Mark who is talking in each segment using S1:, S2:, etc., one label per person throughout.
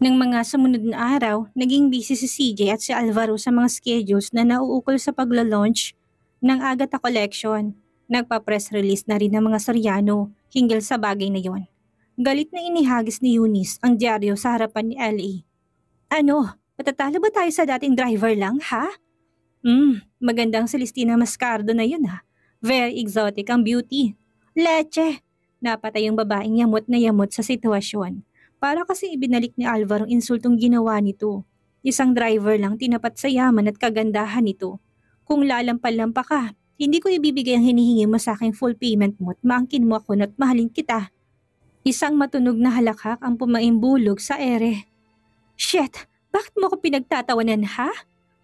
S1: Nang mga sumunod na araw, naging busy si CJ at si Alvaro sa mga schedules na nauukol sa pagla-launch ng Agatha Collection. Nagpa-press release na rin ng mga Soriano hinggil sa bagay na yon. Galit na inihagis ni Eunice ang dyaryo sa harapan ni L.A. Ano, patatalo ba tayo sa dating driver lang, ha? Hmm, magandang Celestina Mascardo na yun ha. Very exotic ang beauty. Leche! Napatay ang babaeng yamot na yamot sa sitwasyon. Para kasi ibinalik ni Alvaro ang insultong ginawa nito. Isang driver lang tinapat sa yaman at kagandahan nito. Kung lalampal-lampa ka, hindi ko ibibigay ang hinihingi mo sa aking full payment mo at maangkin mo ako at mahalin kita. Isang matunog na halakhak ang pumaimbulog sa ere. Shit! Bakit mo ko pinagtatawanan ha?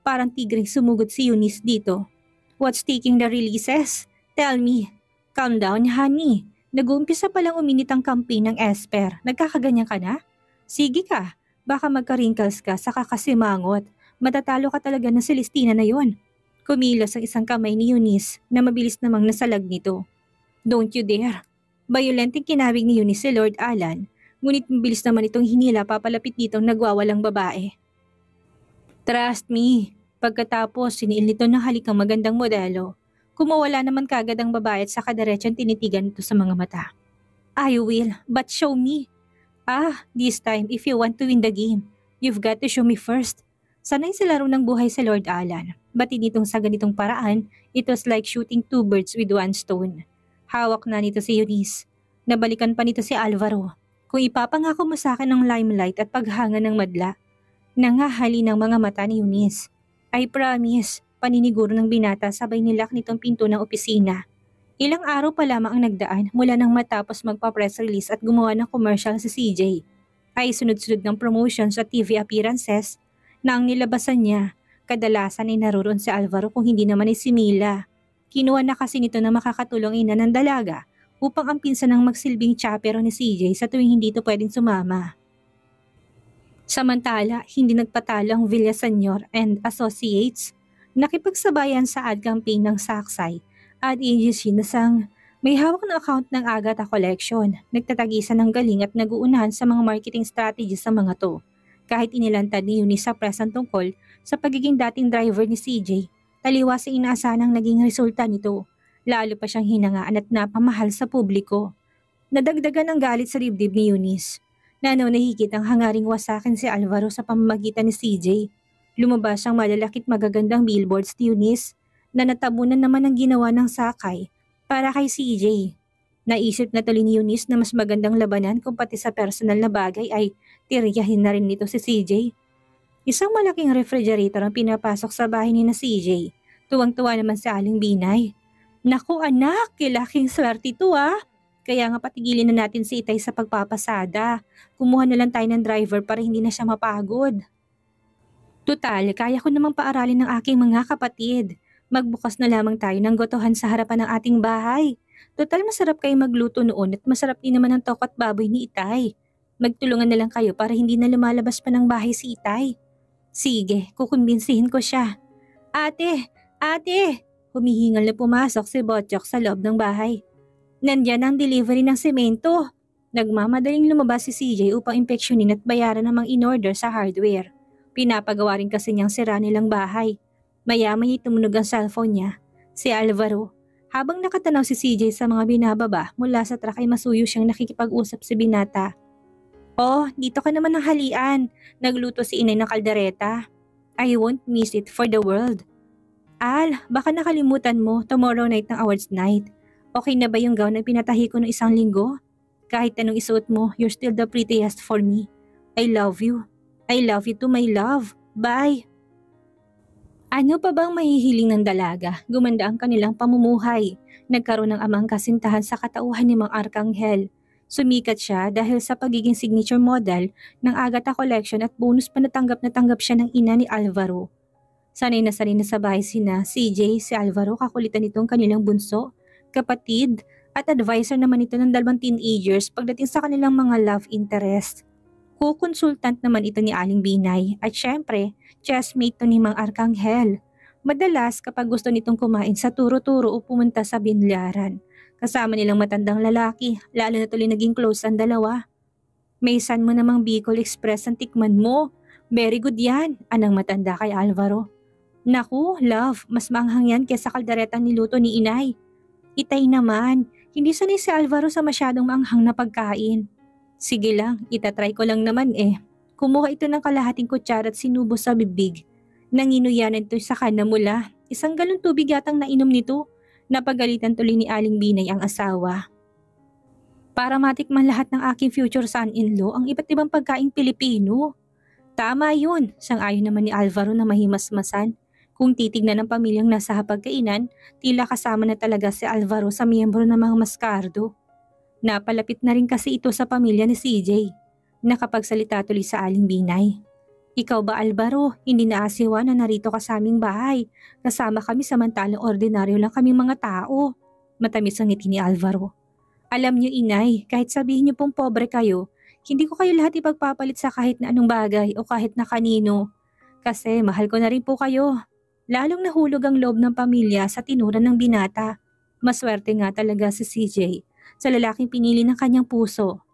S1: Parang tigring sumugod si Eunice dito. What's taking the releases? Tell me. Calm down, honey. Nag-uumpisa palang uminit ang campaign ng Esper. Nagkakaganyan ka na? Sige ka. Baka magka-wrinkles ka sa kakasimangot. Matatalo ka talaga ng Celestina na yon. Kumilos ang isang kamay ni Eunice na mabilis namang nasalag nito. Don't you dare. Bayolenteng kinabig ni Eunice si Lord Alan, ngunit mabilis naman itong hinila papalapit ditong nagwawalang babae. Trust me, Pagkatapos, siniil nito ng halikang magandang modelo. Kumawala naman kagad ang babae at sa kadiretsyon tinitigan nito sa mga mata. I will, but show me. Ah, this time, if you want to win the game, you've got to show me first. Sanay sa laro ng buhay sa Lord Alan. Batid nitong sa ganitong paraan, it was like shooting two birds with one stone. Hawak na nito si Eunice. Nabalikan pa nito si Alvaro. Kung ipapangako mo sa akin ng limelight at paghanga ng madla, nangahali ng mga mata ni Eunice. I promise, paniniguro ng binata sabay nilak nitong pinto ng opisina. Ilang araw pa lamang ang nagdaan mula nang matapos magpa-press release at gumawa ng commercial si CJ. Ay sunod-sunod ng promotions at TV appearances na ang nilabasan niya. Kadalasan ay naroon si Alvaro kung hindi naman ay si Mila. Kinuha na kasi nito na makakatulong ina ng dalaga upang ang pinsan ng magsilbing chapero ni CJ sa tuwing hindi ito pwedeng sumama. Samantala, hindi nagpatalo ang Villaseñor and Associates. Nakipagsabayan sa ad campaign ng Saksay, ad agency na sang may hawak na account ng Agatha Collection, nagtatagisan ng galing at naguunahan sa mga marketing strategies sa mga to. Kahit inilantad ni Eunice sa press ang tungkol sa pagiging dating driver ni CJ, taliwas ang inaasahan ang naging resulta nito. Lalo pa siyang hinangaan at napamahal sa publiko. Nadagdagan ang galit sa dibdib ni Eunice Nanaw nahigit ang hangaring wasakin si Alvaro sa pamamagitan ni CJ. Lumabas ang malalakit magagandang billboards ni Eunice na natabunan naman ang ginawa ng sakay para kay CJ. Naisip na tuloy ni Eunice na mas magandang labanan kung pati sa personal na bagay ay tiriyahin na rin nito si CJ. Isang malaking refrigerator ang pinapasok sa bahay ni na CJ. Tuwang-tuwa naman si Aling Binay. Naku anak, kilaking swerte ito ah! Kaya nga patigilin na natin si Itay sa pagpapasada. Kumuha na lang tayo ng driver para hindi na siya mapagod. Tutal, kaya ko namang paaralin ng aking mga kapatid. Magbukas na lamang tayo ng gotohan sa harapan ng ating bahay. Total masarap kayo magluto noon at masarap din naman ang tokot baboy ni Itay. Magtulungan na lang kayo para hindi na lumalabas pa ng bahay si Itay. Sige, kukumbinsihin ko siya. Ate! Ate! Humihingal na pumasok si Botchok sa loob ng bahay. Nandyan ang delivery ng semento. Nagmamadaling lumabas si CJ upang impeksyonin at bayaran ng mga in-order sa hardware. Pinapagawa rin kasi niyang sira nilang bahay. Maya-maya tumunog ang cellphone niya. Si Alvaro. Habang nakatanaw si CJ sa mga binababa mula sa truck ay masuyo siyang nakikipag-usap si Binata. Oh, dito ka naman ng halian. Nagluto si inay ng kaldereta. I won't miss it for the world. Al, baka nakalimutan mo tomorrow night ng awards night. Okay na ba yung gown na pinatahi ko ng isang linggo? Kahit anong isuot mo, you're still the prettiest for me. I love you. I love you to my love. Bye! Ano pa bang mahihiling ng dalaga? Gumanda ang kanilang pamumuhay. Nagkaroon ng amang kasintahan sa katauhan ni Mang Arkanghel. Sumikat siya dahil sa pagiging signature model ng Agatha Collection at bonus pa natanggap na tanggap siya ng ina ni Alvaro. Sanay na sanay na sa bahay sina CJ, si Alvaro kakulitan nitong kanilang bunso kapatid at advisor naman ito ng dalawang teenagers pagdating sa kanilang mga love interest. Kukonsultant naman ito ni Aling Binay at syempre, chessmate to ni Mang Arkanghel. Madalas kapag gusto nitong kumain sa turo-turo o pumunta sa binlyaran. Kasama nilang matandang lalaki, lalo na tuloy naging close ang dalawa. May san mo namang Bicol Express ang tikman mo. Very good yan, anang matanda kay Alvaro. Naku, love, mas manghang yan kesa kaldereta niluto ni inay. Itay naman, hindi sanay si Alvaro sa masyadong manghang na pagkain. Sige lang, itatry ko lang naman eh. Kumuha ito ng kalahating kutsara at sinubo sa bibig. Nanginuyanan ito sa kana mula. Isang galon tubig yatang nainom nito. Napagalitan tuloy ni Aling Binay ang asawa. Para matikman lahat ng aking future son-in-law ang iba't ibang pagkaing Pilipino. Tama yun, sang-ayon naman ni Alvaro na mahimasmasan. Kung titignan ng pamilyang nasa hapagkainan, tila kasama na talaga si Alvaro sa miyembro ng mga maskardo. Napalapit na rin kasi ito sa pamilya ni CJ. Nakapagsalita tuloy sa aling binay. Ikaw ba Alvaro, hindi naasiwa na narito ka sa aming bahay. Kasama kami samantalang ordinaryo lang kaming mga tao. Matamis ang ngiti ni Alvaro. Alam niyo inay, kahit sabihin niyo pong pobre kayo, hindi ko kayo lahat ipagpapalit sa kahit na anong bagay o kahit na kanino. Kasi mahal ko na rin po kayo. Lalong nahulog ang loob ng pamilya sa tinura ng binata. Maswerte nga talaga si CJ sa lalaking pinili ng kanyang puso.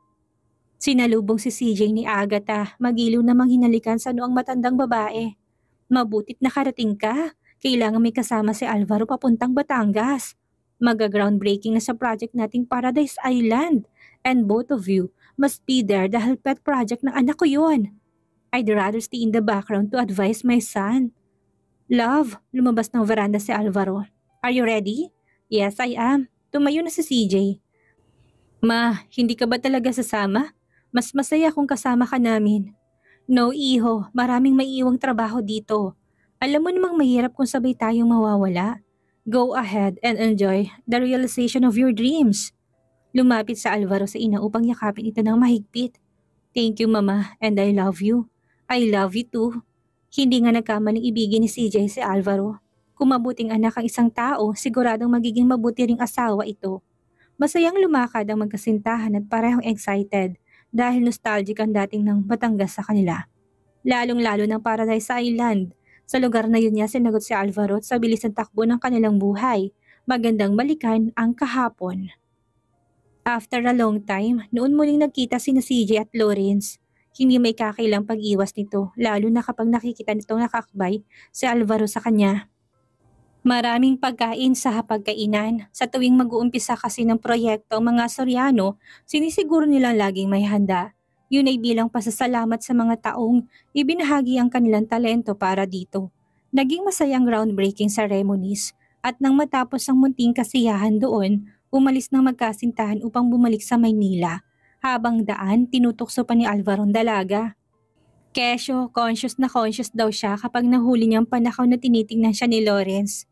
S1: Sinalubong si CJ ni Agatha, magiliw namang hinalikan sa noong matandang babae. Mabutit nakarating ka. Kailangan may kasama si Alvaro papuntang Batangas. Maga-groundbreaking na sa project nating Paradise Island. And both of you must be there dahil pet project ng anak ko yon. I'd rather stay in the background to advise my son. Love, lumabas ng veranda si Alvaro. Are you ready? Yes, I am. Tumayo na si CJ. Ma, hindi ka ba talaga sasama? Mas masaya kung kasama ka namin. No, iho. Maraming maiiwang trabaho dito. Alam mo namang mahirap kung sabay tayong mawawala. Go ahead and enjoy the realization of your dreams. Lumapit sa Alvaro sa ina upang yakapin ito ng mahigpit. Thank you, Mama, and I love you. I love you too. Hindi nga nagkamaling ibigin ni CJ si Alvaro. Kung mabuting anak ang isang tao, siguradong magiging mabuti ring asawa ito. Masayang lumakad ang magkasintahan at parehong excited dahil nostalgic ang dating ng Batangas sa kanila. Lalong-lalo ng Paradise Island. Sa lugar na yun niya sinagot si Alvaro sa bilis ng takbo ng kanilang buhay. Magandang balikan ang kahapon. After a long time, noon muling nagkita si CJ at Lawrence. Hindi may kakailang pag-iwas nito, lalo na kapag nakikita nitong nakakbay si Alvaro sa kanya. Maraming pagkain sa hapagkainan. Sa tuwing mag-uumpisa kasi ng proyekto ang mga Soriano, sinisiguro nilang laging may handa. Yun ay bilang pasasalamat sa mga taong ibinahagi ang kanilang talento para dito. Naging masayang groundbreaking ceremonies at nang matapos ang munting kasiyahan doon, umalis ng magkasintahan upang bumalik sa Maynila habang daan, tinutokso pa ni Alvaro dalaga. Kesyo, conscious na conscious daw siya kapag nahuli niyang panakaw na tinitingnan siya ni Lawrence.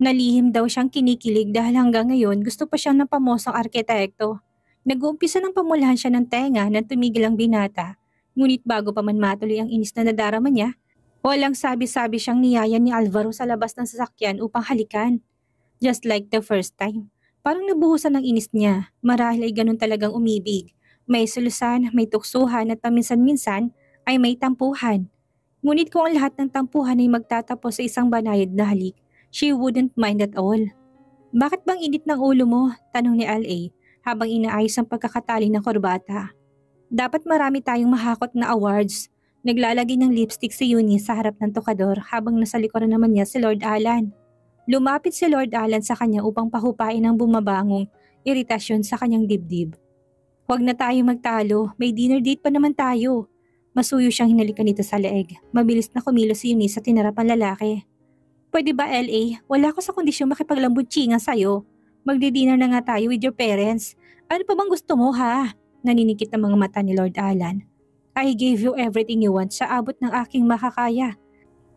S1: Nalihim daw siyang kinikilig dahil hanggang ngayon gusto pa siyang napamosang arkitekto. Nag-uumpisa ng pamulahan siya ng tenga nang tumigil ang binata. Ngunit bago pa man matuloy ang inis na nadarama niya, walang sabi-sabi siyang niyaya ni Alvaro sa labas ng sasakyan upang halikan. Just like the first time. Parang nabuhusan ng inis niya. Marahil ay ganun talagang umibig. May sulusan, may tuksuhan at paminsan-minsan ay may tampuhan. Ngunit kung ang lahat ng tampuhan ay magtatapos sa isang banayad na halik, she wouldn't mind at all. Bakit bang init ng ulo mo? Tanong ni L.A. habang inaayos ang pagkakatali ng korbata. Dapat marami tayong mahakot na awards. Naglalagay ng lipstick si Eunice sa harap ng tokador habang nasa likuran naman niya si Lord Alan. Lumapit si Lord Alan sa kanya upang pahupain ang bumabangong iritasyon sa kanyang dibdib. Huwag na tayo magtalo, may dinner date pa naman tayo. Masuyo siyang hinalikan nito sa leeg. Mabilis na kumilos si Eunice sa tinarap ang lalaki. Pwede ba LA? Wala ko sa kondisyon makipaglambutsingan sa'yo. Magdi-dinner na nga tayo with your parents. Ano pa bang gusto mo ha? Naninikit ang mga mata ni Lord Alan. I gave you everything you want sa abot ng aking makakaya.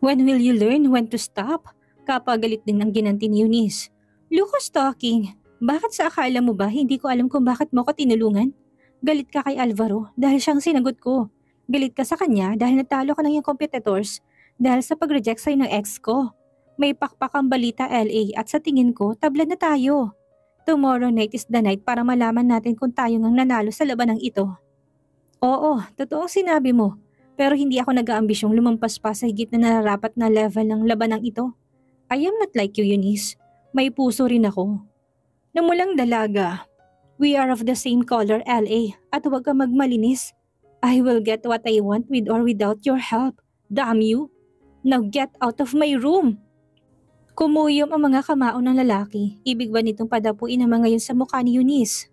S1: When will you learn when to stop? Kapagalit din ang ginanti ni Eunice. Lucas talking. Bakit sa akala mo ba hindi ko alam kung bakit mo ko tinulungan? Galit ka kay Alvaro dahil siyang sinagot ko. Galit ka sa kanya dahil natalo ka ng iyong competitors dahil sa pag-reject sa'yo ng ex ko. May pakpakang balita LA at sa tingin ko tabla na tayo. Tomorrow night is the night para malaman natin kung tayo ngang nanalo sa labanang ito. Oo, totoong sinabi mo. Pero hindi ako nag-aambisyong lumampas pa sa higit na nararapat na level ng labanang ito. I am not like you, Eunice. May puso rin ako. Namulang dalaga. We are of the same color, LA, at huwag ka magmalinis. I will get what I want with or without your help. Damn you! Now get out of my room! Kumuyom ang mga kamao ng lalaki. Ibig ba nitong padapuin ang mga yun sa mukha ni Eunice?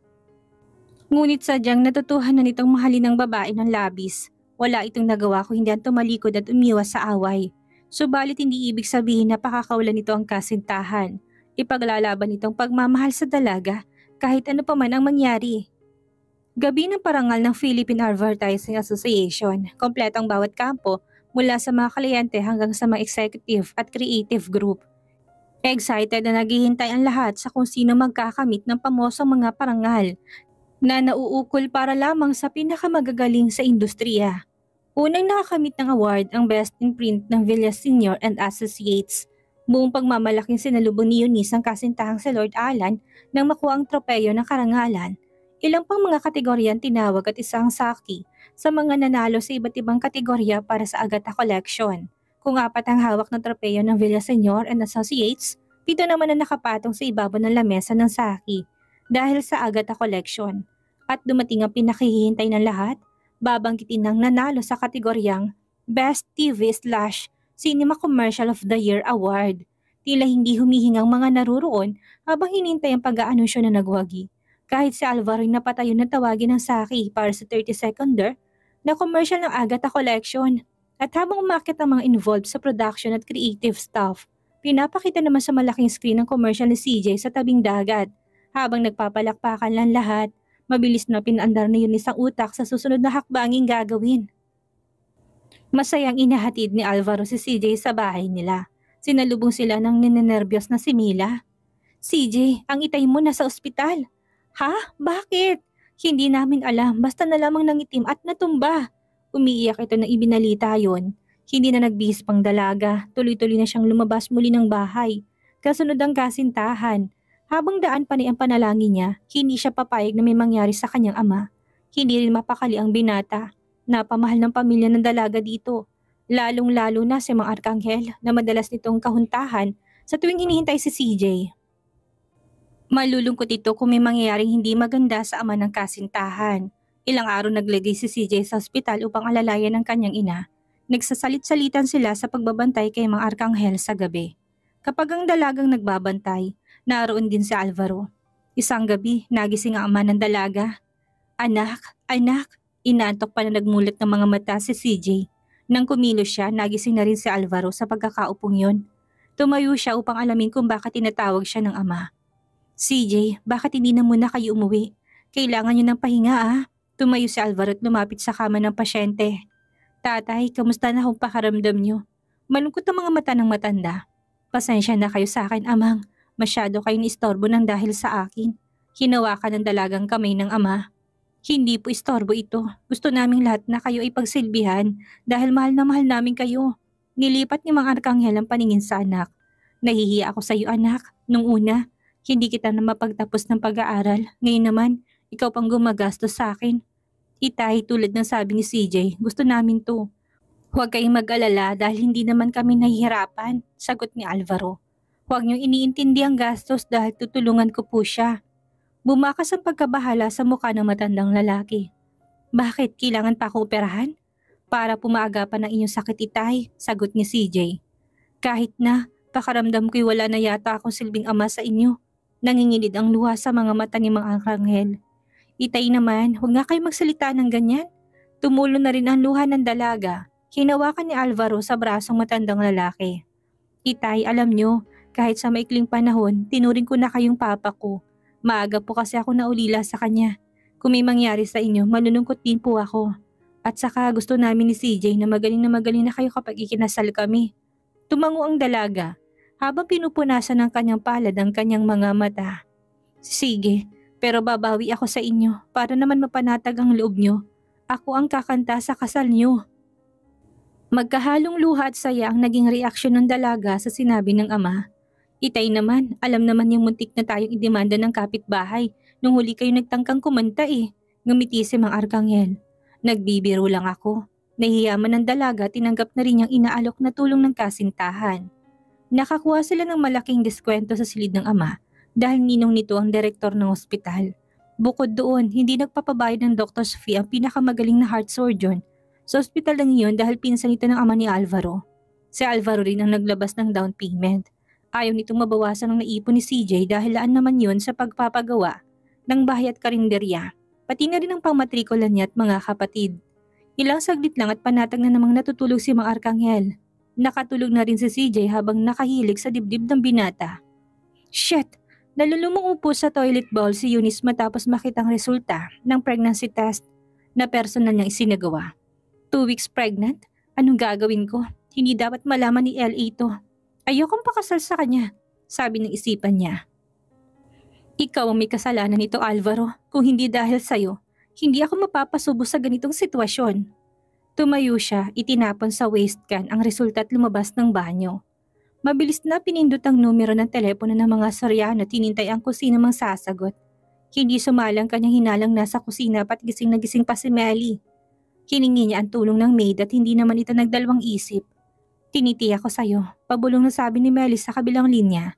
S1: Ngunit sadyang natutuhan na nitong mahalin ng babae ng labis. Wala itong nagawa ko hindi ang tumalikod at umiwas sa away. Subalit hindi ibig sabihin na pakakawalan nito ang kasintahan. Ipaglalaban itong pagmamahal sa dalaga kahit ano pa man ang mangyari. Gabi ng parangal ng Philippine Advertising Association, kompletong bawat kampo mula sa mga kliyente hanggang sa mga executive at creative group. Excited na naghihintay ang lahat sa kung sino magkakamit ng pamosong mga parangal na nauukol para lamang sa pinakamagagaling sa industriya. Unang nakakamit ng award ang Best in Print ng Villa Senior and Associates. Buong pagmamalaking sinalubong ni Eunice ang kasintahang si Lord Alan nang makuha ang tropeyo ng karangalan. Ilang pang mga kategorya tinawag at isang saki sa mga nanalo sa iba't ibang kategorya para sa Agata Collection. Kung apat ang hawak ng tropeyo ng Villa Senior and Associates, pito naman ang nakapatong sa ibabaw ng lamesa ng saki dahil sa Agata Collection. At dumating ang pinakihihintay ng lahat, babanggitin ng nanalo sa kategoryang Best TV slash Cinema Commercial of the Year Award. Tila hindi humihingang mga naruroon habang hinintay ang pag-aanunsyo na nagwagi. Kahit si Alvaro na patayon na tawagin ng Saki para sa 30 seconder na commercial ng Agatha Collection. At habang umakit ang mga involved sa production at creative staff, pinapakita naman sa malaking screen ng commercial ni CJ sa tabing dagat habang nagpapalakpakan lang lahat Mabilis na pinandar na yun isang utak sa susunod na hakbanging gagawin. Masayang inahatid ni Alvaro si CJ sa bahay nila. Sinalubong sila ng ninenervyos na si Mila. CJ, ang itay mo nasa ospital. Ha? Bakit? Hindi namin alam, basta na lamang nangitim at natumba. Umiiyak ito na ibinalita yon. Hindi na nagbihis pang dalaga, tuloy-tuloy na siyang lumabas muli ng bahay. Kasunod ang kasintahan, habang daan pa ni ang panalangin niya, hindi siya papayag na may mangyari sa kanyang ama. Hindi rin mapakali ang binata. Napamahal ng pamilya ng dalaga dito. Lalong-lalo na si mga arkanghel na madalas nitong kahuntahan sa tuwing hinihintay si CJ. Malulungkot ito kung may mangyayaring hindi maganda sa ama ng kasintahan. Ilang araw naglagay si CJ sa ospital upang alalayan ng kanyang ina. Nagsasalit-salitan sila sa pagbabantay kay mga arkanghel sa gabi. Kapag ang dalagang nagbabantay, Naroon din si Alvaro. Isang gabi, nagising ang ama ng dalaga. Anak, anak, inantok pa na nagmulat ng mga mata si CJ. Nang kumilos siya, nagising na rin si Alvaro sa pagkakaupong yon. Tumayo siya upang alamin kung bakit tinatawag siya ng ama. CJ, bakit hindi na muna kayo umuwi? Kailangan niyo ng pahinga ah. Tumayo si Alvaro at lumapit sa kama ng pasyente. Tatay, kamusta na akong pakaramdam niyo? Malungkot ang mga mata ng matanda. Pasensya na kayo sa akin, amang. Masyado kayong istorbo ng dahil sa akin. Hinawakan ng dalagang kamay ng ama. Hindi po istorbo ito. Gusto naming lahat na kayo ay pagsilbihan dahil mahal na mahal namin kayo. Nilipat ni Mang Arkanghel ang paningin sa anak. Nahihiya ako sa iyo anak. Nung una, hindi kita na mapagtapos ng pag-aaral. Ngayon naman, ikaw pang gumagastos sa akin. Itay tulad ng sabi ni CJ, gusto namin to. Huwag kayong mag-alala dahil hindi naman kami nahihirapan, sagot ni Alvaro. Huwag niyong iniintindi ang gastos dahil tutulungan ko po siya. Bumakas ang pagkabahala sa mukha ng matandang lalaki. Bakit kailangan pa ako operahan? Para pumaagapan ng inyong sakit itay, sagot ni CJ. Kahit na, pakaramdam ko'y wala na yata akong silbing ama sa inyo. Nangingilid ang luha sa mga mata ni mga anghel. Itay naman, huwag nga kayo magsalita ng ganyan. Tumulo na rin ang luha ng dalaga. Hinawakan ni Alvaro sa brasong matandang lalaki. Itay, alam nyo, kahit sa maikling panahon, tinuring ko na kayong papa ko. Maaga po kasi ako naulila sa kanya. Kung may mangyari sa inyo, malulungkot din po ako. At saka gusto namin ni CJ na magaling na magaling na kayo kapag ikinasal kami. Tumango ang dalaga habang pinupunasan ng kanyang palad ang kanyang mga mata. Sige, pero babawi ako sa inyo para naman mapanatag ang loob nyo. Ako ang kakanta sa kasal nyo. Magkahalong luha at saya ang naging reaksyon ng dalaga sa sinabi ng ama. Itay naman, alam naman yung muntik na tayong idemanda ng kapitbahay nung huli kayo nagtangkang kumanta eh. Ngumiti si Mang Arkanghel. Nagbibiro lang ako. Nahiyaman ng dalaga tinanggap na rin yung inaalok na tulong ng kasintahan. Nakakuha sila ng malaking diskwento sa silid ng ama dahil ninong nito ang direktor ng ospital. Bukod doon, hindi nagpapabayad ng doctor's fee ang pinakamagaling na heart surgeon sa ospital lang iyon dahil pinsan ito ng ama ni Alvaro. Si Alvaro rin ang naglabas ng down payment. Ayaw nitong mabawasan ang naipon ni CJ dahil laan naman yun sa pagpapagawa ng bahay at karinderya, pati na rin ang pangmatrikulan niya at mga kapatid. Ilang saglit lang at panatag na namang natutulog si Mang Arkanghel. Nakatulog na rin si CJ habang nakahilig sa dibdib ng binata. Shit! Nalulumong upo sa toilet bowl si Eunice matapos makitang resulta ng pregnancy test na personal niyang isinagawa. Two weeks pregnant? Anong gagawin ko? Hindi dapat malaman ni LA ito. Ayokong pakasal sa kanya, sabi ng isipan niya. Ikaw ang may kasalanan nito Alvaro. Kung hindi dahil sa'yo, hindi ako mapapasubo sa ganitong sitwasyon. Tumayo siya, itinapon sa waste can ang resulta at lumabas ng banyo. Mabilis na pinindot ang numero ng telepono ng mga Soriano at hinintay ang kusina mang sasagot. Hindi sumalang kanyang hinalang nasa kusina pat gising na gising pa si Melly. Hiningi niya ang tulong ng maid at hindi naman ito nagdalawang isip. Tiniti ako sa'yo, pabulong na sabi ni Melly sa kabilang linya.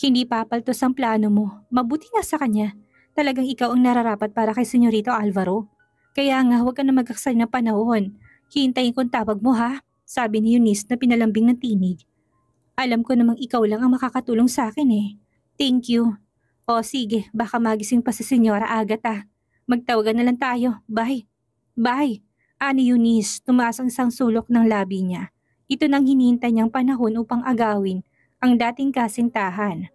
S1: Hindi papaltos ang plano mo, mabuti nga sa kanya. Talagang ikaw ang nararapat para kay Senyorito Alvaro. Kaya nga huwag ka na magaksay ng panahon. Hihintayin kong tawag mo ha, sabi ni Eunice na pinalambing ng tinig. Alam ko namang ikaw lang ang makakatulong sa akin eh. Thank you. O sige, baka magising pa si Senyora Agatha. Magtawagan na lang tayo. Bye. Bye. Ani Eunice, tumaas ang isang sulok ng labi niya. Ito nang hinihintay niyang panahon upang agawin ang dating kasintahan.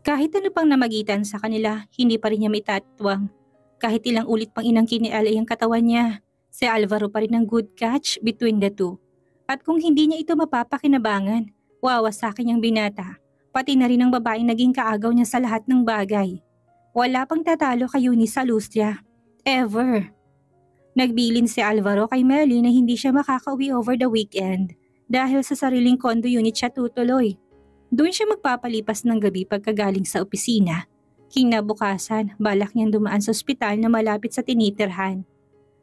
S1: Kahit ano pang namagitan sa kanila, hindi pa rin niya may tatwang. Kahit ilang ulit pang inangkin ni Alay ang katawan niya, si Alvaro pa rin ang good catch between the two. At kung hindi niya ito mapapakinabangan, Wawasakin niyang binata, pati na rin ang babaeng naging kaagaw niya sa lahat ng bagay. Wala pang tatalo kay Eunice sa Lustria. Ever. Nagbilin si Alvaro kay Melly na hindi siya makakauwi over the weekend dahil sa sariling condo unit siya tutuloy. Doon siya magpapalipas ng gabi pagkagaling sa opisina. Kinabukasan, balak niyang dumaan sa ospital na malapit sa tinitirhan.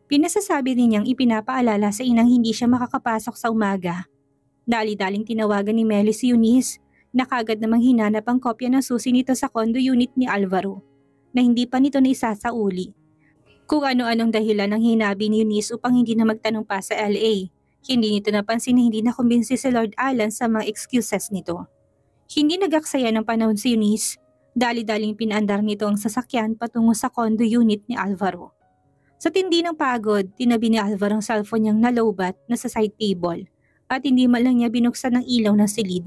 S1: Pinasasabi rin niyang ipinapaalala sa inang hindi siya makakapasok sa umaga Dali-daling tinawagan ni Melly si Eunice na kagad namang hinanap ang kopya ng susi nito sa condo unit ni Alvaro na hindi pa nito naisasauli. Kung ano-anong dahilan ang hinabi ni Eunice upang hindi na magtanong pa sa LA, hindi nito napansin na hindi nakumbinsi si Lord Alan sa mga excuses nito. Hindi nagaksaya ng panahon si Eunice, dali-daling pinandar nito ang sasakyan patungo sa condo unit ni Alvaro. Sa tindi ng pagod, tinabi ni Alvaro ang cellphone niyang nalobat na sa side table at hindi man lang niya binuksan ng ilaw ng silid.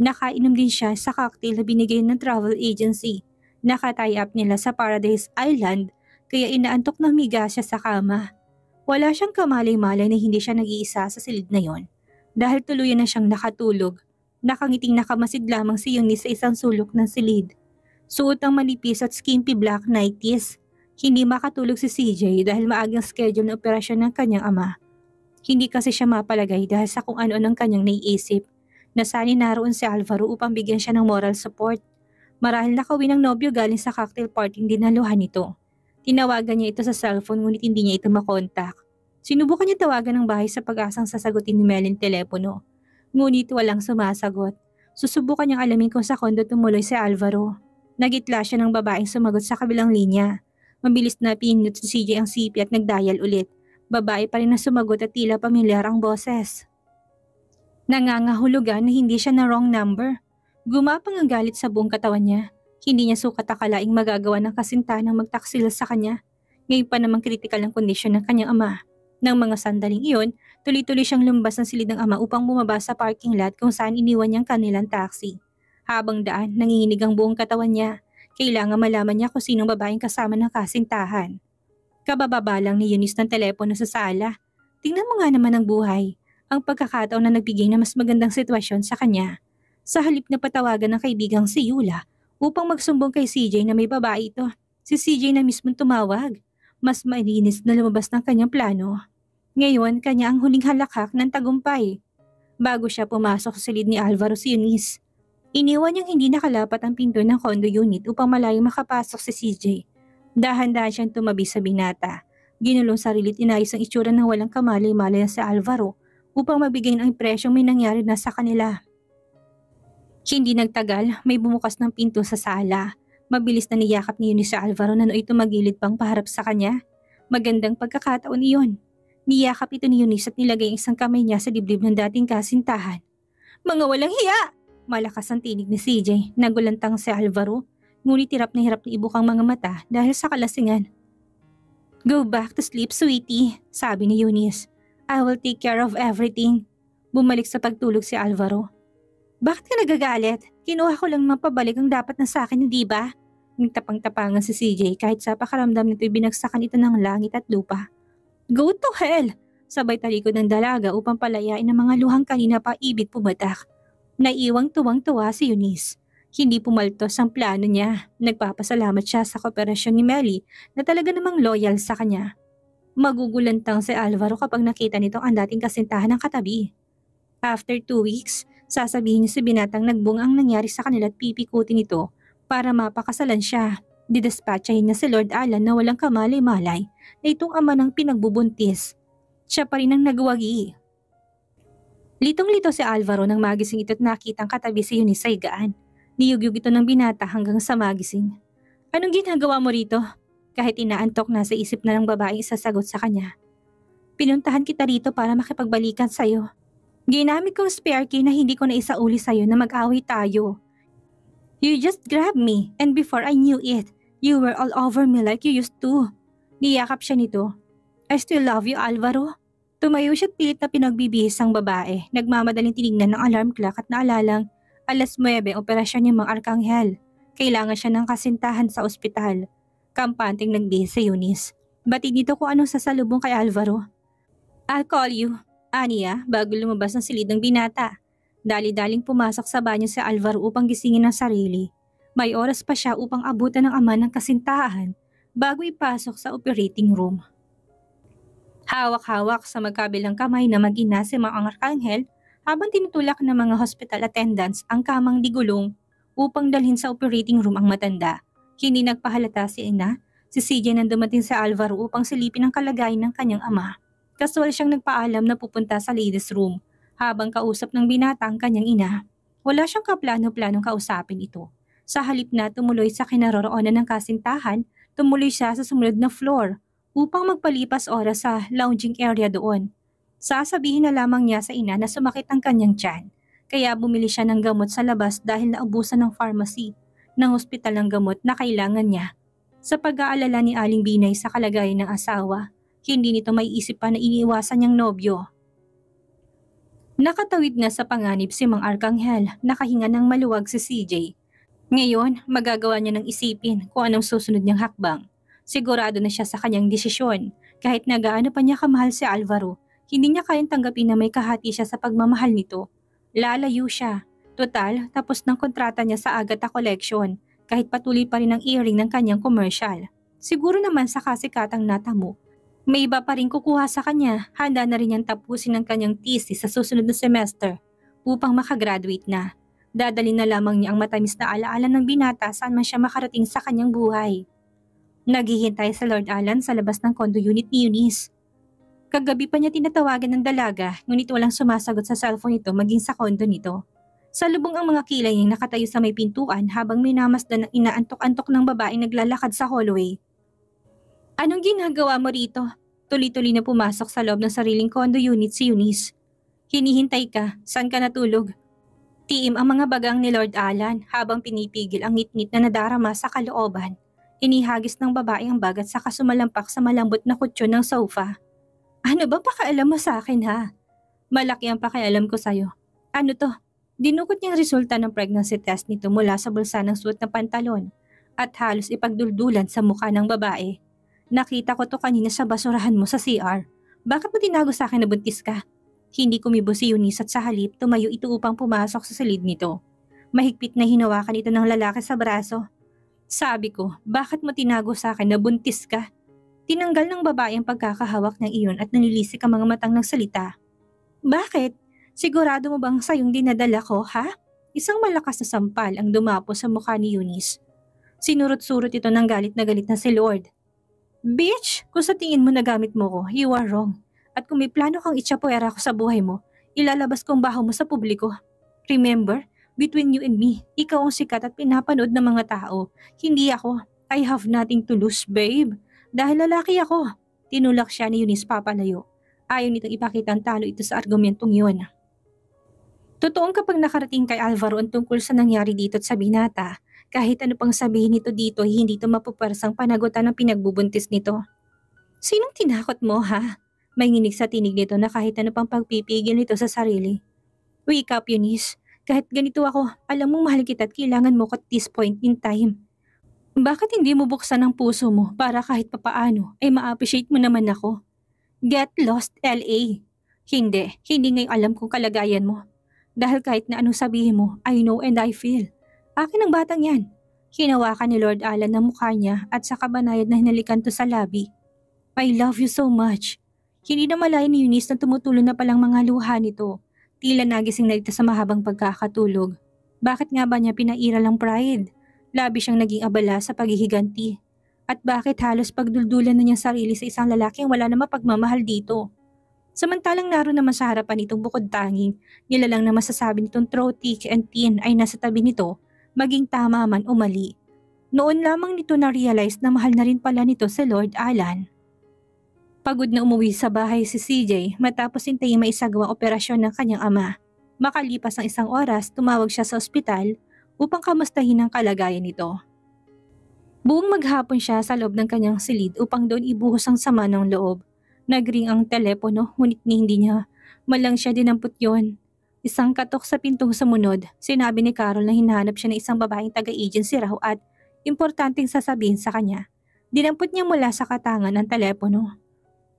S1: Nakainom din siya sa cocktail na binigay ng travel agency. Nakatie up nila sa Paradise Island kaya inaantok na humiga siya sa kama. Wala siyang kamalay-malay na hindi siya nag-iisa sa silid na yon. Dahil tuluyan na siyang nakatulog. Nakangiting nakamasid lamang si Eunice sa isang sulok ng silid. Suot ang manipis at skimpy black nighties. Hindi makatulog si CJ dahil maagang schedule ng operasyon ng kanyang ama. Hindi kasi siya mapalagay dahil sa kung ano ang kanyang naiisip. Nasani naroon si Alvaro upang bigyan siya ng moral support. Marahil nakawin ng nobyo galing sa cocktail party din naluhan nito. Tinawagan niya ito sa cellphone ngunit hindi niya ito makontak. Sinubukan niya tawagan ng bahay sa pag-asang sasagutin ni Melin telepono. Ngunit walang sumasagot. Susubukan niyang alamin kung sa kondo tumuloy si Alvaro. Nagitla siya ng babaeng sumagot sa kabilang linya. Mabilis na pinindot si CJ ang sipi at nagdial ulit. Babae pa rin na sumagot at tila pamilyar ang boses. Nangangahulugan na hindi siya na wrong number. Gumapang ang galit sa buong katawan niya. Hindi niya sukat akalaing magagawa ng kasintahan ng magtaksil sa kanya. Ngayon pa namang kritikal ang kondisyon ng kanyang ama. Nang mga sandaling iyon, tuloy-tuloy siyang lumbas ng silid ng ama upang bumaba sa parking lot kung saan iniwan niyang kanilang taxi. Habang daan, nanginginig ang buong katawan niya. Kailangan malaman niya kung sinong babaeng kasama ng kasintahan. Kabababa lang ni Eunice ng telepono sa sala. Tingnan mo nga naman ang buhay. Ang pagkakataon na nagbigay na mas magandang sitwasyon sa kanya. Sa halip na patawagan ng kaibigang si Yula upang magsumbong kay CJ na may babae ito. Si CJ na mismo tumawag. Mas mailinis na lumabas ng kanyang plano. Ngayon, kanya ang huling halakhak ng tagumpay. Bago siya pumasok sa silid ni Alvaro si Eunice, Iniwan niyang hindi nakalapat ang pinto ng condo unit upang malayo makapasok si CJ. Dahan-dahan siyang tumabi sa binata. Ginulong sarili at inayos ang itsura ng walang kamalay-malay sa Alvaro upang magbigay ng impresyong may nangyari na sa kanila. Hindi nagtagal, may bumukas ng pinto sa sala. Mabilis na niyakap ni Eunice si Alvaro na nooy tumagilid pang paharap sa kanya. Magandang pagkakataon iyon. Niyakap ito ni Eunice at nilagay ang isang kamay niya sa dibdib ng dating kasintahan. Mga walang hiya! Malakas ang tinig ni CJ. Nagulantang si Alvaro. Ngunit hirap na hirap na ibukang mga mata dahil sa kalasingan. Go back to sleep, sweetie, sabi ni Eunice. I will take care of everything. Bumalik sa pagtulog si Alvaro. Bakit ka nagagalit? Kinuha ko lang mapabalik ang dapat na sa akin, hindi ba? Nagtapang-tapangan si CJ kahit sa pakaramdam nito'y binagsakan ito ng langit at lupa. Go to hell! Sabay talikod ng dalaga upang palayain ang mga luhang kanina pa ibig pumatak. Naiwang tuwang-tuwa si Eunice. Hindi pumaltos ang plano niya. Nagpapasalamat siya sa kooperasyon ni Melly na talaga namang loyal sa kanya. Magugulantang si Alvaro kapag nakita nito ang dating kasintahan ng katabi. After two weeks, sasabihin niya si Binatang nagbunga ang nangyari sa kanila at pipikutin ito para mapakasalan siya. Didespatchahin niya si Lord Alan na walang kamalay-malay na itong ama ng pinagbubuntis. Siya pa rin ang nagwagi. Litong-lito si Alvaro nang magising ito at nakitang katabi si Eunice sa higaan. Niyugyug ito ng binata hanggang sa magising. Anong ginagawa mo rito? Kahit inaantok na sa isip na ng babae sasagot sa kanya. Pinuntahan kita rito para makipagbalikan sa'yo. Ginamit kong spare key na hindi ko na isauli sa'yo na mag-away tayo. You just grabbed me and before I knew it, you were all over me like you used to. Niyakap siya nito. I still love you, Alvaro. Tumayo siya pilit na pinagbibihis ang babae. Nagmamadaling tinignan ng alarm clock at naalalang alas 9 operasyon ni Mang Arkanghel. Kailangan siya ng kasintahan sa ospital. Kampanting nagbihis sa Eunice. Batid nito kung anong sasalubong kay Alvaro. I'll call you. Aniya, bago lumabas ng silid ng binata. Dali-daling pumasok sa banyo si Alvaro upang gisingin ang sarili. May oras pa siya upang abutan ng ama ng kasintahan bago ipasok sa operating room. Hawak-hawak sa magkabilang kamay na mag-ina si Mang Arkanghel habang tinutulak ng mga hospital attendants ang kamang digulong upang dalhin sa operating room ang matanda. Hindi nagpahalata si Ina, si CJ nang dumating sa Alvaro upang silipin ang kalagayan ng kanyang ama. Kaswal siyang nagpaalam na pupunta sa ladies room habang kausap ng binata ang kanyang ina. Wala siyang kaplano-planong kausapin ito. Sa halip na tumuloy sa kinaroroonan ng kasintahan, tumuloy siya sa sumunod na floor upang magpalipas oras sa lounging area doon. Sasabihin na lamang niya sa ina na sumakit ang kanyang tiyan, kaya bumili siya ng gamot sa labas dahil naubusan ng pharmacy ng ospital ng gamot na kailangan niya. Sa pag-aalala ni Aling Binay sa kalagayan ng asawa, hindi nito may isip pa na iniiwasan niyang nobyo Nakatawid na sa panganib si Mang Arkanghel, nakahinga ng maluwag si CJ. Ngayon, magagawa niya ng isipin kung anong susunod niyang hakbang. Sigurado na siya sa kanyang desisyon. Kahit nagaano pa niya kamahal si Alvaro, hindi niya kayang tanggapin na may kahati siya sa pagmamahal nito. Lalayo siya. Total, tapos ng kontrata niya sa Agatha Collection, kahit patuloy pa rin ang earring ng kanyang commercial. Siguro naman sa kasikatang natamo, may iba pa rin kukuha sa kanya, handa na rin niyang tapusin ang kanyang thesis sa susunod na semester upang makagraduate na. Dadalhin na lamang niya ang matamis na alaala ng binata saan man siya makarating sa kanyang buhay. Naghihintay sa Lord Alan sa labas ng condo unit ni Eunice. Kagabi pa niya tinatawagan ng dalaga ngunit walang sumasagot sa cellphone nito maging sa condo nito. Sa lubong ang mga kilay niyang nakatayo sa may pintuan habang minamasdan ng inaantok-antok ng babaeng naglalakad sa hallway. Anong ginagawa mo rito? Tuloy-tuloy na pumasok sa loob ng sariling condo unit si Eunice. Hinihintay ka, saan ka natulog? Tiim ang mga bagang ni Lord Alan habang pinipigil ang ngitngit na nadarama sa kalooban. Inihagis ng babae ang bagat sa kasumalampak sa malambot na kutsyon ng sofa. Ano ba pakialam mo sa akin ha? Malaki ang pakialam ko sa'yo. Ano to? Dinukot niyang resulta ng pregnancy test nito mula sa bulsa ng suot na pantalon at halos ipagduldulan sa mukha ng babae. Nakita ko to kanina sa basurahan mo sa CR. Bakit mo tinago sa akin na buntis ka? Hindi kumibo si Eunice at sa halip tumayo ito upang pumasok sa silid nito. Mahigpit na hinawakan ito ng lalaki sa braso. Sabi ko, bakit mo tinago sa akin na buntis ka? Tinanggal ng babae ang pagkakahawak ng iyon at nanilisik ang mga matang nagsalita. Bakit? Sigurado mo bang sayong dinadala ko, ha? Isang malakas na sampal ang dumapo sa mukha ni Eunice. Sinurot-surot ito ng galit na galit na si Lord. Bitch, kung sa tingin mo nagamit mo ko, you are wrong. At kung may plano kang itsapuera ko sa buhay mo, ilalabas kong baho mo sa publiko. Remember, Between you and me, ikaw ang sikat at pinapanood ng mga tao. Hindi ako. I have nothing to lose, babe. Dahil lalaki ako. Tinulak siya ni Eunice papalayo. Ayaw nitong ipakita ang talo ito sa argumentong yun. Totoong kapag nakarating kay Alvaro ang tungkol sa nangyari dito at sa binata, kahit ano pang sabihin nito dito, hindi ito mapuparsang panagutan ng pinagbubuntis nito. Sinong tinakot mo ha? May nginig sa tinig nito na kahit ano pang pagpipigil nito sa sarili. Wake up, Eunice. Kahit ganito ako, alam mong mahal kita at kailangan mo ko at this point in time. Bakit hindi mo buksan ang puso mo para kahit papaano ay ma-appreciate mo naman ako? Get lost, LA. Hindi, hindi ngayon alam kung kalagayan mo. Dahil kahit na anong sabihin mo, I know and I feel. Akin ang batang yan. Hinawakan ni Lord Alan ang mukha niya at sa kabanayad na hinalikan to sa labi. I love you so much. Hindi na malay ni Eunice na tumutulo na palang mga luha nito. Tila nagising na ito sa mahabang pagkakatulog. Bakit nga ba niya pinairal ang pride? Labi siyang naging abala sa paghihiganti. At bakit halos pagduldulan na niyang sarili sa isang lalaking wala na mapagmamahal dito? Samantalang naroon naman sa harapan nitong bukod tanging, nilalang na masasabi nitong throw thick and thin ay nasa tabi nito maging tama man o mali. Noon lamang nito na-realize na mahal na rin pala nito si Lord Alan. Pagod na umuwi sa bahay si CJ matapos hintayin maisagawang operasyon ng kanyang ama. Makalipas ang isang oras, tumawag siya sa ospital upang kamustahin ang kalagayan nito. Buong maghapon siya sa loob ng kanyang silid upang doon ibuhos ang sama ng loob. Nagring ang telepono ngunit hindi niya malang siya dinampot yon Isang katok sa pintong sumunod, sinabi ni Carol na hinahanap siya ng isang babaeng taga-agency raw at importanteng sasabihin sa kanya. Dinampot niya mula sa katangan ang telepono.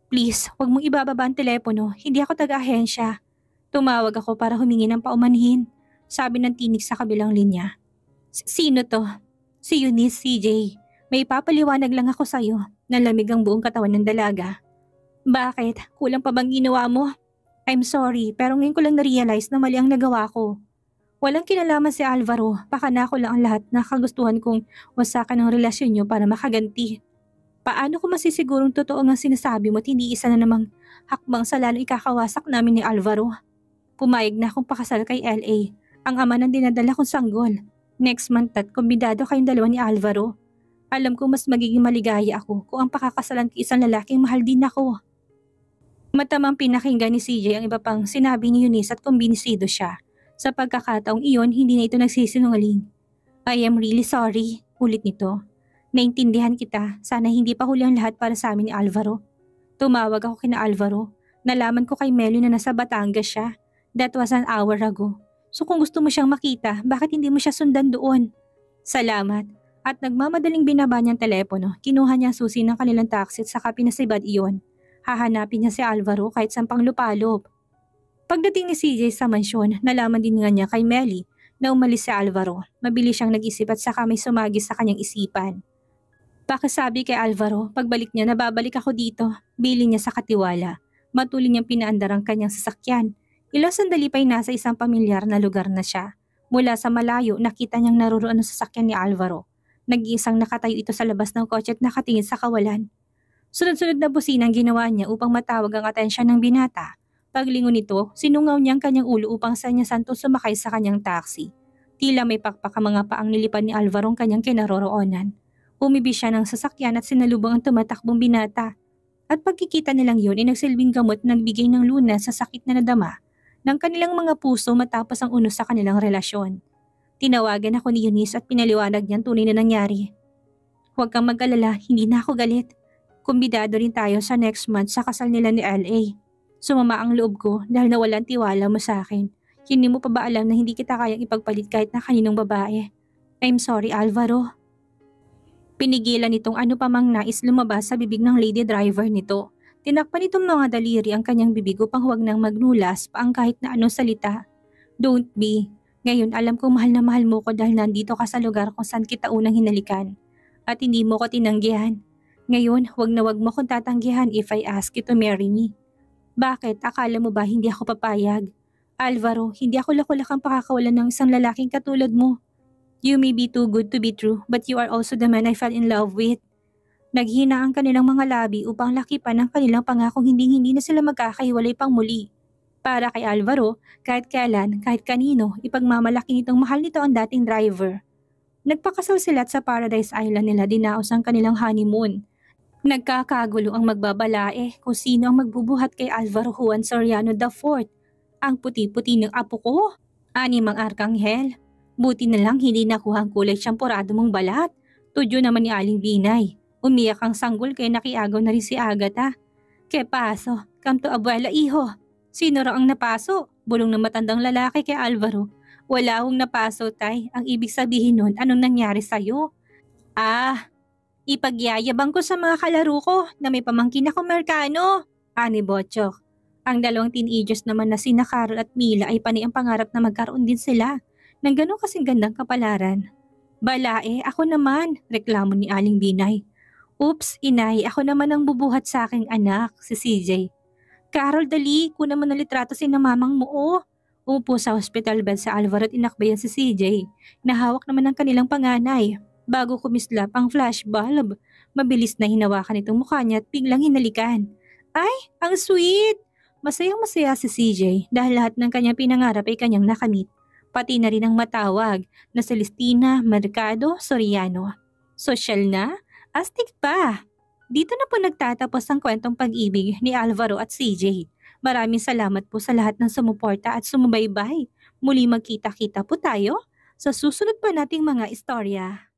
S1: Please, huwag mong ibababa ang telepono, hindi ako taga-ahensya. Tumawag ako para humingi ng paumanhin, sabi ng tinig sa kabilang linya. Sino to? Si Eunice CJ. May papaliwanag lang ako sa'yo. Nalamig ang buong katawan ng dalaga. Bakit? Kulang pa bang ginawa mo? I'm sorry, pero ngayon ko lang na-realize na mali ang nagawa ko. Walang kinalaman si Alvaro, pakanako lang ang lahat na kagustuhan kong wasakan ang relasyon niyo para makaganti. Paano ko masisigurong totoo ang sinasabi mo at hindi isa na namang hakbang sa lalong ikakawasak namin ni Alvaro? Pumayag na akong pakasal kay LA, ang ama ng dinadala kong sanggol. Next month at kumbidado kayong dalawa ni Alvaro. Alam ko mas magiging maligaya ako kung ang pakakasalan kay isang lalaking mahal din ako. Matamang pinakinggan ni CJ ang iba pang sinabi ni Eunice at kumbinsido siya. Sa pagkakataong iyon, hindi na ito nagsisinungaling. I am really sorry, ulit nito. Naintindihan kita, sana hindi pa huli ang lahat para sa amin ni Alvaro. Tumawag ako kina Alvaro. Nalaman ko kay Melo na nasa Batangas siya. That was an hour ago. So kung gusto mo siyang makita, bakit hindi mo siya sundan doon? Salamat. At nagmamadaling binaba niyang telepono, kinuha niya susi ng kanilang taxi at saka pinasibad iyon. Hahanapin niya si Alvaro kahit sa panglupa-loob. Pagdating ni CJ sa mansyon, nalaman din nga niya kay Melly na umalis si Alvaro. Mabilis siyang nag-isip at saka may sumagi sa kanyang isipan. Pakisabi kay Alvaro, pagbalik niya na babalik ako dito, bili niya sa katiwala. Matuloy niyang pinaandar ang kanyang sasakyan. Ilang sandali pa'y nasa isang pamilyar na lugar na siya. Mula sa malayo, nakita niyang naroroon ang sasakyan ni Alvaro. Nag-iisang nakatayo ito sa labas ng kotse at nakatingin sa kawalan. Sunod-sunod na busina ang ginawa niya upang matawag ang atensyon ng binata. Paglingon nito, sinungaw niya ang kanyang ulo upang sa niya santo sumakay sa kanyang taxi. Tila may pakpak ang mga paang nilipad ni Alvaro ang kanyang kinaroroonan. Umibi siya ng sasakyan at sinalubong ang tumatakbong binata. At pagkikita nilang yun ay nagsilbing gamot na nagbigay ng lunas sa sakit na nadama ng kanilang mga puso matapos ang unos sa kanilang relasyon. Tinawagan ako ni Eunice at pinaliwanag niyang tunay na nangyari. Huwag kang mag-alala, hindi na ako galit. Kumbidado rin tayo sa next month sa kasal nila ni LA. Sumama ang loob ko dahil nawalan tiwala mo sa akin. Hindi mo pa ba alam na hindi kita kayang ipagpalit kahit na kaninong babae? I'm sorry Alvaro. Pinigilan nitong ano pa mang nais lumabas sa bibig ng lady driver nito. Tinakpan nitong mga daliri ang kanyang bibig upang huwag nang magnulas pa ang kahit na anong salita. Don't be. Ngayon alam kong mahal na mahal mo ko dahil nandito ka sa lugar kung saan kita unang hinalikan. At hindi mo ko tinanggihan. Ngayon, wag na wag mo kong tatanggihan if I ask you to marry me. Bakit? Akala mo ba hindi ako papayag? Alvaro, hindi ako lakulakang pakakawalan ng isang lalaking katulad mo. You may be too good to be true, but you are also the man I fell in love with. Naghina ang kanilang mga labi upang lakipan ang kanilang pangakong hindi-hindi na sila magkakahiwalay pang muli. Para kay Alvaro, kahit kailan, kahit kanino, ipagmamalaki nitong mahal nito ang dating driver. Nagpakasal sila sa Paradise Island nila dinaos ang kanilang honeymoon. Nagkakagulo ang magbabalae kung sino ang magbubuhat kay Alvaro Juan Soriano IV. Ang puti-puti ng apo ko. Anim ang arkanghel. Buti na lang hindi nakuha ang kulay siyamporado mong balat. Tudyo naman ni Aling Binay. Umiyak ang sanggol kaya nakiagaw na rin si Agatha. Ke paso, come to abuela iho. Sino raw ang napaso? Bulong ng matandang lalaki kay Alvaro. Wala akong napaso, tay. Ang ibig sabihin nun, anong nangyari sa'yo? Ah, ipagyayabang ko sa mga kalaro ko na may pamangkin ako Merkano. Ani Botchok. Ang dalawang teenagers naman na sina Carol at Mila ay panay ang pangarap na magkaroon din sila ng ganong kasing gandang kapalaran. Balae, ako naman, reklamo ni Aling Binay. Oops, inay, ako naman ang bubuhat sa aking anak, si CJ. Carol, dali, kunan mo na litrato si na mamang mo, oh. Umupo sa hospital bed sa Alvaro at inakbayan si CJ. Nahawak naman ng kanilang panganay. Bago kumislap ang flash bulb, mabilis na hinawakan itong mukha niya at biglang hinalikan. Ay, ang sweet! Masayang masaya si CJ dahil lahat ng kanyang pinangarap ay kanyang nakamit. Pati na rin ang matawag na Celestina Mercado Soriano. Social na? Astig pa! Dito na po nagtatapos ang kwentong pag-ibig ni Alvaro at CJ. Maraming salamat po sa lahat ng sumuporta at sumubaybay. Muli magkita-kita po tayo sa susunod pa nating mga istorya.